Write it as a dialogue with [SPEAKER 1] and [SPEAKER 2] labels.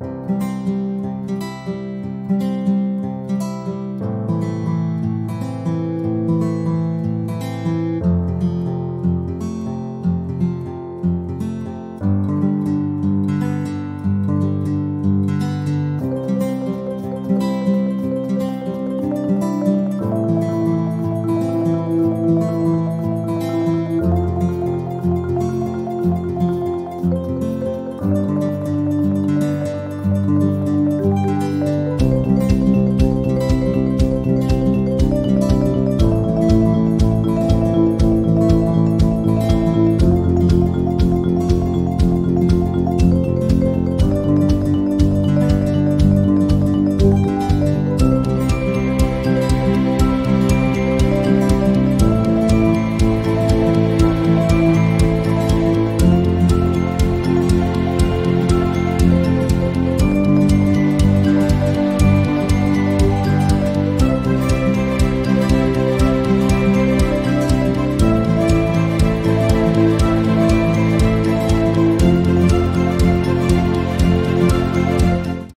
[SPEAKER 1] Música